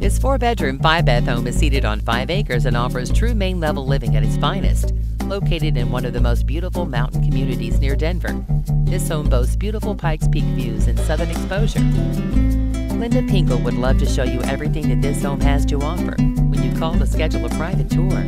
This four bedroom, five bath home is seated on five acres and offers true main level living at its finest. Located in one of the most beautiful mountain communities near Denver, this home boasts beautiful Pikes Peak views and southern exposure. Linda Pinkul would love to show you everything that this home has to offer when you call to schedule a private tour.